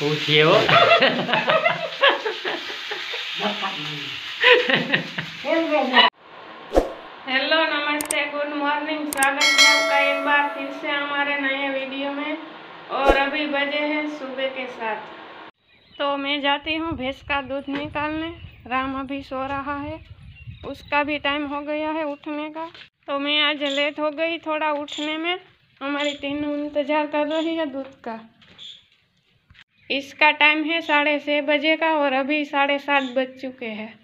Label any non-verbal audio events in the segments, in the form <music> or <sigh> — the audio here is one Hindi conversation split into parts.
पूछिए वो हेलो नमस्ते गुड मॉर्निंग स्वागत है आपका एक बार फिर से हमारे नए वीडियो में, और अभी बजे हैं सुबह के साथ तो मैं जाती हूँ भैंस का दूध निकालने, राम अभी सो रहा है, उसका भी टाइम हो गया है उठने का। तो मैं आज लेट हो गई, थोड़ा उठने में, हमारी तीनों इंतज़ार कर रही है दूध का। इसका टाइम है साढ़े छः बजे का और अभी साढ़े सात बज चुके हैं।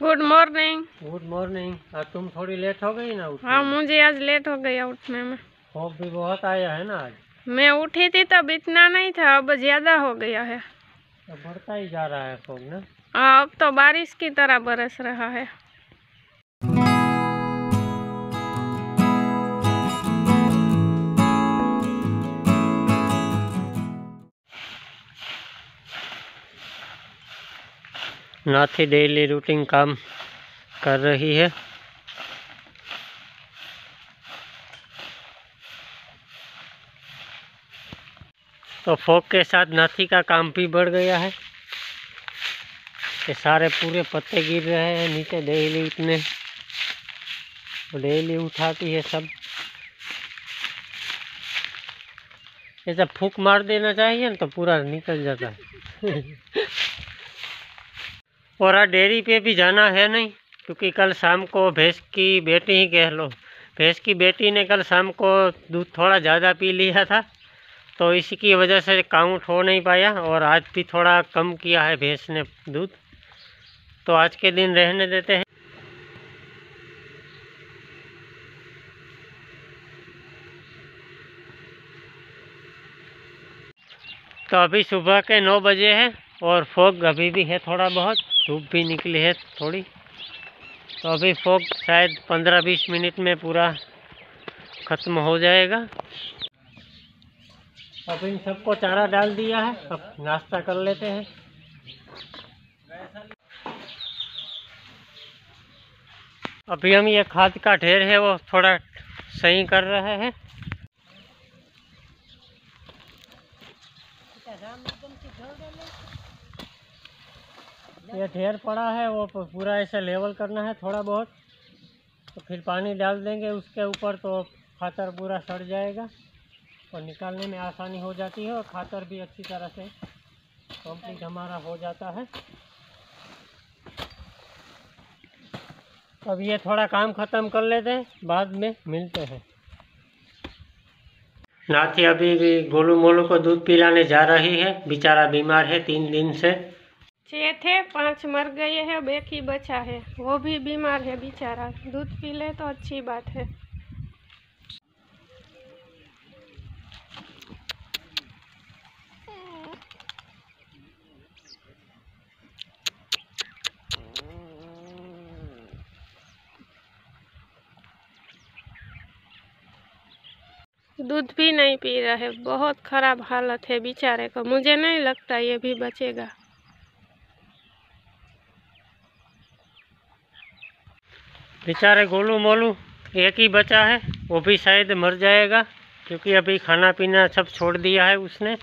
गुड मॉर्निंग गुड मॉर्निंग आज तुम थोड़ी लेट हो गई ना उठने हाँ मुझे आज लेट हो गया उठने में। भी बहुत आया है ना आज? मैं उठी थी तब इतना नहीं था अब ज़्यादा हो गया है। अब बढ़ता ही जा रहा है फॉग ना? हाँ, अब तो बारिश की तरह बरस रहा है। नाथी डेली रूटीन काम कर रही है। तो फॉग के साथ नाथी का काम भी बढ़ गया है। ये सारे पूरे पत्ते गिर रहे हैं, नीचे डेली इतने डेली उठाती है सब। जब फूक मार देना चाहिए ना तो पूरा निकल जाता है। <laughs> और डेयरी पे भी जाना है नहीं, क्योंकि कल शाम को भैंस की बेटी ही कह लो। भैंस की बेटी ने कल शाम को दूध थोड़ा ज़्यादा पी लिया था तो इसकी वजह से काउंट हो नहीं पाया और आज भी थोड़ा कम किया है भैंस ने दूध। तो आज के दिन रहने देते हैं। तो अभी सुबह के नौ बजे है। और फोग अभी भी है थोड़ा बहुत, धूप भी निकली है थोड़ी। तो अभी फोग शायद पंद्रह बीस मिनट में पूरा ख़त्म हो जाएगा। अब इन सबको चारा डाल दिया है, अब नाश्ता कर लेते हैं। अभी हम ये खाद का ढेर है, वो थोड़ा सही कर रहे हैं। ये ढेर पड़ा है, वो पूरा ऐसे लेवल करना है थोड़ा बहुत। तो फिर पानी डाल देंगे, उसके ऊपर तो खातर पूरा सड़ जाएगा। और निकालने में आसानी हो जाती है और खातर भी अच्छी तरह से कंप्लीट हमारा हो जाता है। अब ये थोड़ा काम ख़त्म कर लेते हैं, बाद में मिलते हैं। नाथी अभी भी गोलू मोलू को दूध पिलाने जा रही है, बेचारा बीमार है तीन दिन से। छः थे, पाँच मर गए हैं, अब एक ही बचा है। वो भी बीमार है बेचारा। दूध पी ले तो अच्छी बात है। दूध भी नहीं पी रहा है। बहुत खराब हालत है बेचारे को। मुझे नहीं लगता ये भी बचेगा। बेचारे गोलू मोलू एक ही बचा है वो भी शायद मर जाएगा क्योंकि अभी खाना पीना सब छोड़ दिया है उसने।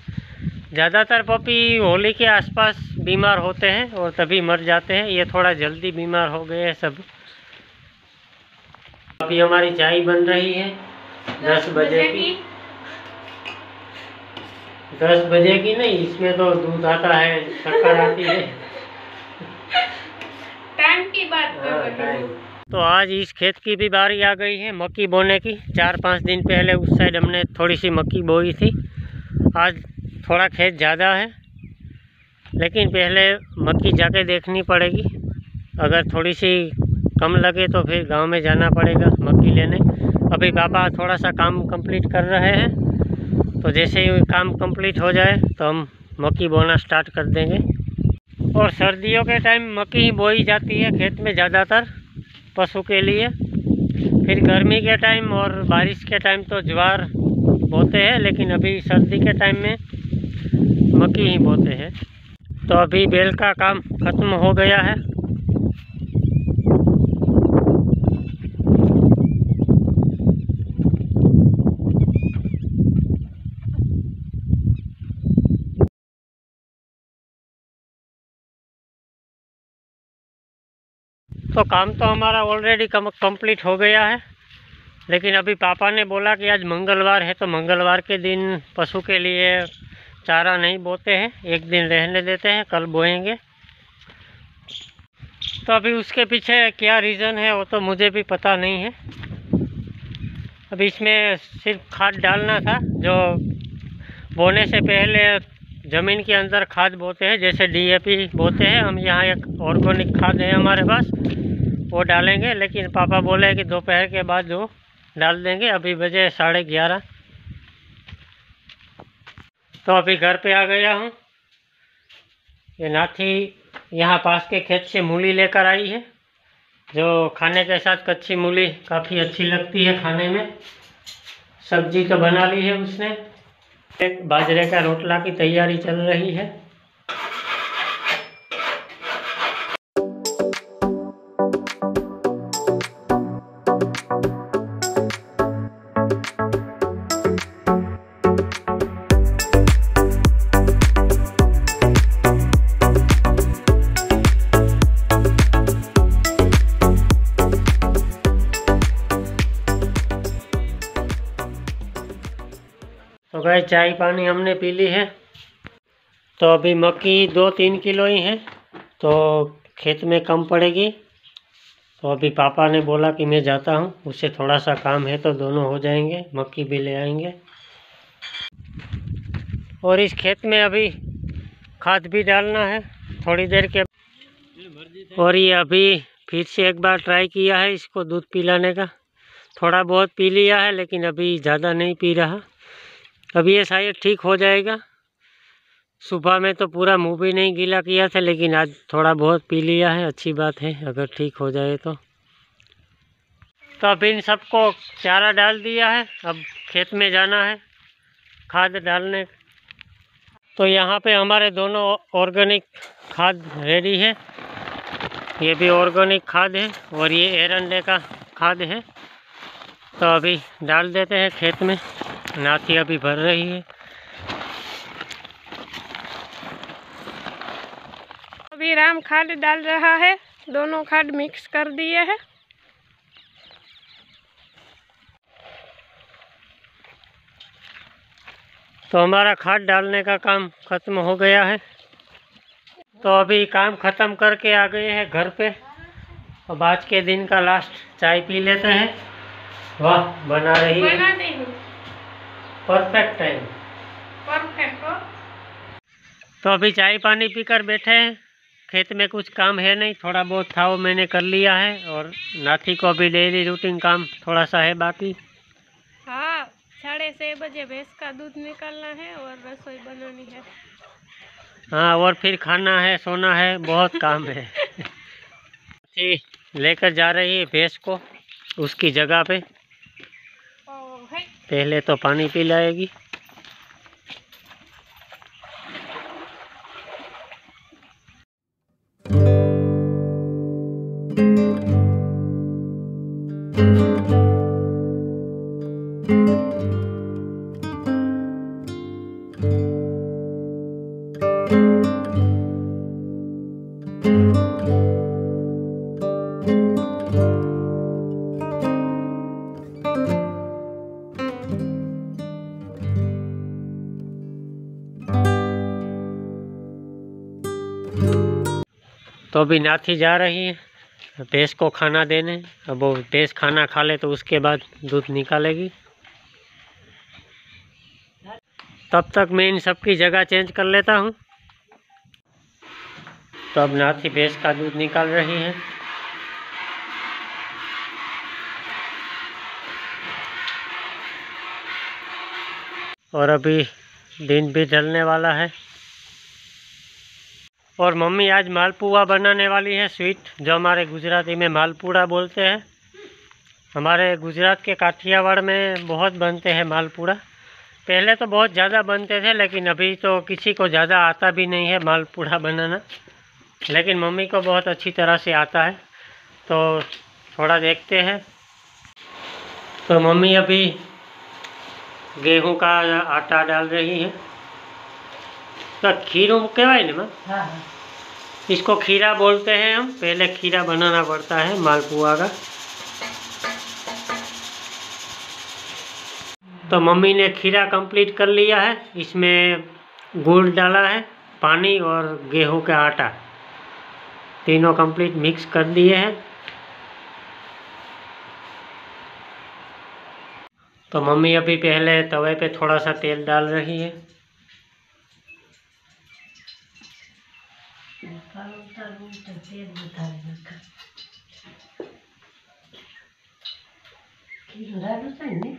ज़्यादातर पपी होली के आसपास बीमार होते हैं और तभी मर जाते हैं। ये थोड़ा जल्दी बीमार हो गए हैं सब। अभी हमारी चाय बन रही है। दस बजे की। दस बजे की नहीं इसमें तो दूध आता है शक्कर आती है। <laughs> टाइम की बात कर हाँ, रही टाइम। तो आज इस खेत की भी बारी आ गई है मक्की बोने की। चार पाँच दिन पहले उस साइड हमने थोड़ी सी मक्की बोई थी। आज थोड़ा खेत ज़्यादा है, लेकिन पहले मक्की जाके देखनी पड़ेगी। अगर थोड़ी सी कम लगे तो फिर गाँव में जाना पड़ेगा मक्की लेने। अभी पापा थोड़ा सा काम कंप्लीट कर रहे हैं तो जैसे ही काम कंप्लीट हो जाए तो हम मक्की बोना स्टार्ट कर देंगे। और सर्दियों के टाइम मक्की ही बोई जाती है खेत में ज़्यादातर। पशु के लिए। फिर गर्मी के टाइम और बारिश के टाइम तो ज्वार बोते हैं, लेकिन अभी सर्दी के टाइम में मक्की ही बोते हैं। तो अभी बेल का काम ख़त्म हो गया है। तो काम तो हमारा ऑलरेडी कंप्लीट हो गया है। लेकिन अभी पापा ने बोला कि आज मंगलवार है तो मंगलवार के दिन पशु के लिए चारा नहीं बोते हैं। एक दिन रहने देते हैं, कल बोएँगे। तो अभी उसके पीछे क्या रीज़न है, वो तो मुझे भी पता नहीं है। अभी इसमें सिर्फ़ खाद डालना था, जो बोने से पहले ज़मीन के अंदर खाद बोते हैं, जैसे डीएपी बोते हैं। हम यहाँ एक ऑर्गेनिक खाद है हमारे पास। वो डालेंगे, लेकिन पापा बोले कि दोपहर के बाद जो डाल देंगे, अभी बजे साढ़े ग्यारह। तो अभी घर पे आ गया हूँ। ये नाथी यहाँ पास के खेत से मूली लेकर आई है, जो खाने के साथ कच्ची मूली काफ़ी अच्छी लगती है खाने में। सब्ज़ी तो बना ली है उसने। एक बाजरे का रोटला की तैयारी चल रही है। चाय पानी हमने पी ली है। तो अभी मक्की दो तीन किलो ही है तो खेत में कम पड़ेगी। तो अभी पापा ने बोला कि मैं जाता हूँ, उससे थोड़ा सा काम है तो दोनों हो जाएँगे, मक्की भी ले आएँगे। और इस खेत में अभी खाद भी डालना है, थोड़ी देर के और ये अभी फिर से एक बार ट्राई किया है इसको दूध पिलाने का। थोड़ा बहुत पी लिया है, लेकिन अभी ज़्यादा नहीं पी रहा। अभी ये शायद ठीक हो जाएगा। सुबह में तो पूरा मुँह भी नहीं गीला किया था, लेकिन आज थोड़ा बहुत पी लिया है, अच्छी बात है, अगर ठीक हो जाए तो। तो अब इन सबको चारा डाल दिया है, अब खेत में जाना है, खाद डालने। तो यहाँ पे हमारे दोनों ऑर्गेनिक खाद रेडी है। ये भी ऑर्गेनिक खाद है और ये एरंडे का खाद है। तो अभी डाल देते हैं खेत में। नाथी अभी भर रही है। अभी राम खाद डाल रहा है दोनों खाद मिक्स कर दिए हैं। तो हमारा खाद डालने का काम ख़त्म हो गया है। तो अभी काम ख़त्म करके आ गए हैं घर पे। अब आज के दिन का लास्ट चाय पी लेते हैं। वाह बना रही है। हूँ। परफेक्ट टाइम परफेक्ट तो अभी चाय पानी पीकर बैठे हैं। खेत में कुछ काम है नहीं थोड़ा बहुत था वो मैंने कर लिया है और नाथी को अभी डेली रूटीन काम थोड़ा सा है बाकी। हाँ साढ़े छः बजे भैंस का दूध निकालना है और रसोई बनानी है। हाँ और फिर खाना है सोना है बहुत काम है। <laughs> लेकर जा रही है भैंस को उसकी जगह पे। पहले तो पानी पिलाएगी। तो अभी नाथी जा रही है। भैंस को खाना देने। अब वो भैंस खाना खा ले तो उसके बाद दूध निकालेगी। तब तक मैं इन सब की जगह चेंज कर लेता हूँ। तो अब नाथी भैंस का दूध निकाल रही है। और अभी दिन भी ढलने वाला है। और मम्मी आज मालपुआ बनाने वाली है स्वीट, जो हमारे गुजराती में मालपुड़ा बोलते हैं। हमारे गुजरात के काठियावाड़ में बहुत बनते हैं मालपुड़ा। पहले तो बहुत ज़्यादा बनते थे, लेकिन अभी तो किसी को ज़्यादा आता भी नहीं है मालपुड़ा बनाना। लेकिन मम्मी को बहुत अच्छी तरह से आता है। तो थोड़ा देखते हैं। तो मम्मी अभी गेहूँ का आटा डाल रही है। तो खीर કહેવાય ને માં इसको खीरा बोलते हैं हम पहले खीरा बनाना पड़ता है मालपुआ का तो मम्मी ने खीरा कंप्लीट कर लिया है इसमें गुड़ डाला है पानी और गेहूं का आटा तीनों कंप्लीट मिक्स कर दिए हैं तो मम्मी अभी पहले तवे पे थोड़ा सा तेल डाल रही है કરવું તો ફેર બતાવી નાખા ખીરું રાડું થાય ને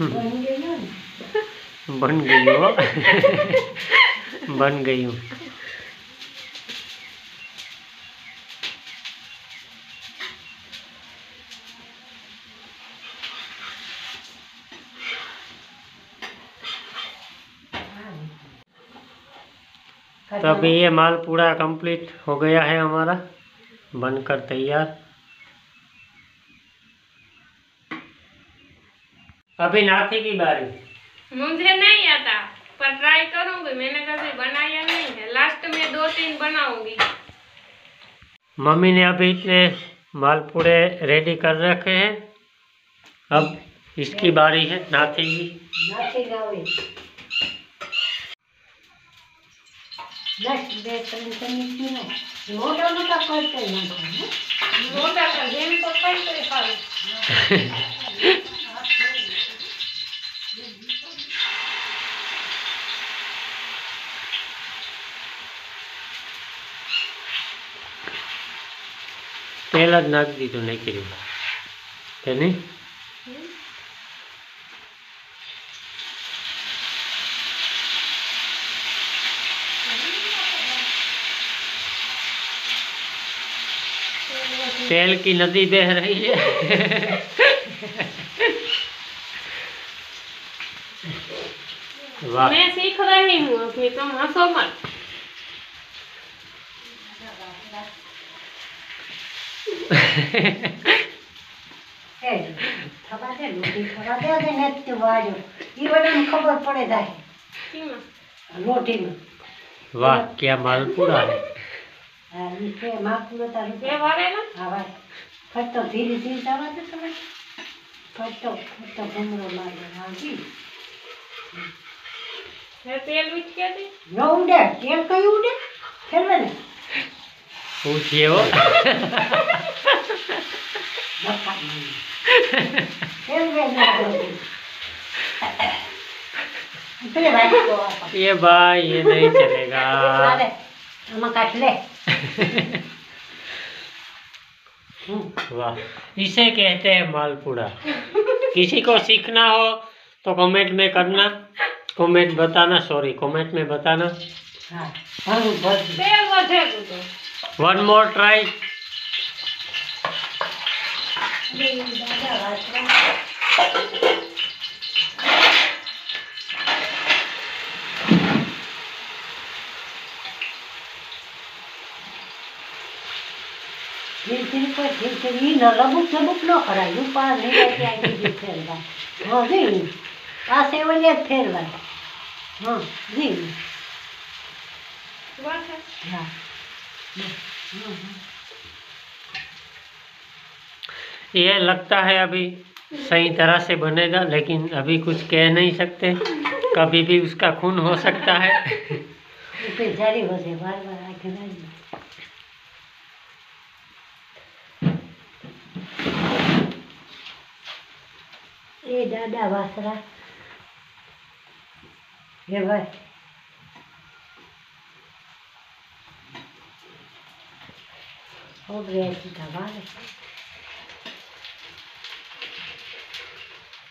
बन गई हो? बन गई हूँ। तो अभी ये माल पूरा कंप्लीट हो गया है हमारा। बनकर तैयार। अभी नाथी की बारी? मुझे नहीं आता पर ट्राई करूँगी। मैंने कभी बनाया नहीं है। लास्ट में दो तीन बनाऊँगी। मम्मी ने अभी इतने मालपुड़े रेडी कर रखे हैं। अब इसकी बारी है नाथी की। नाथी <laughs> તેલ જ નાખી દીધું નહીં કર્યું કે નહીં तेल की नदी बह रही है वाह मैं सीख रही हूँ अभी तुम हंसो मत થવા દે લોટી ને ખબર પડે જાય કેમાં કે માલપુરા હા ઈ ફટતો ધીરે ધીરે ફટતો ફટતો ભમરો મારે ન ઉડે, તેલ કયું ઉડે? ને. ઉઠ્યો ये भाई ये नहीं चलेगा। काट ले वाह इसे कहते हैं मालपुड़ा। किसी को सीखना हो तो कमेंट में करना। कमेंट बताना सॉरी कमेंट में बताना। वन मोर ट्राई દાદા વાસણ ધીરે ધીરે પર ધીરે ધીરે ઈ ન લબુક લબુક ન કરાય રૂપા નહીં જાય ત્યાં સુધી ફેરવાય હા જી આ સેવલિયા જ ફેરવાય હા જી બસ હા હમ, ये लगता है अभी सही तरह से बनेगा, लेकिन अभी कुछ कह नहीं सकते। कभी भी उसका खून हो सकता है। ये दादा ये भाई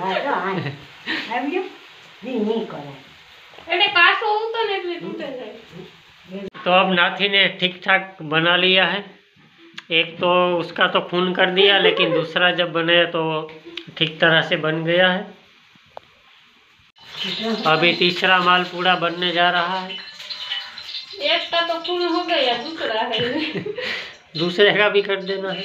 હા જો હા આવી ગયું જી નહીં કરે એટલે કાસો ઉતો ને એટલે તૂટે જાય तो अब नाथी ने ठीक ठाक बना लिया है एक तो उसका तो खून कर दिया लेकिन दूसरा जब बनाया तो ठीक तरह से बन गया है अभी तीसरा माल पूरा बनने जा रहा है एक का तो खून हो गया दूसरा है दूसरे का भी कर देना है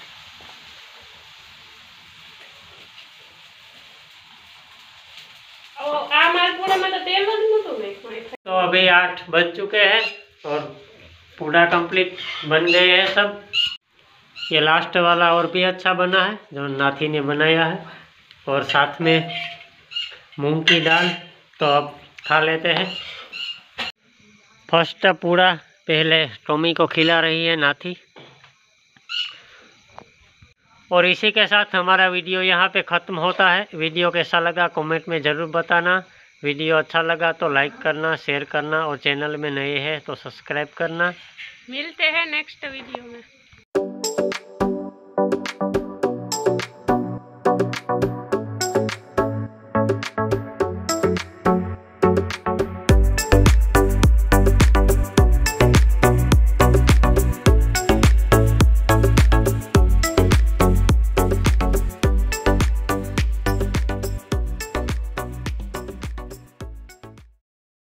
तो अभी आठ बज चुके हैं और पूरा कंप्लीट बन गए हैं सब। ये लास्ट वाला और भी अच्छा बना है, जो नाथी ने बनाया है। और साथ में मूंग की दाल तो अब खा लेते हैं। फ़र्स्ट पूरा, पहले टॉमी को खिला रही है नाथी। और इसी के साथ हमारा वीडियो यहाँ पे ख़त्म होता है। वीडियो कैसा लगा कमेंट में ज़रूर बताना। वीडियो अच्छा लगा तो लाइक करना, शेयर करना और चैनल में नए हैं तो सब्सक्राइब करना। मिलते हैं नेक्स्ट वीडियो में।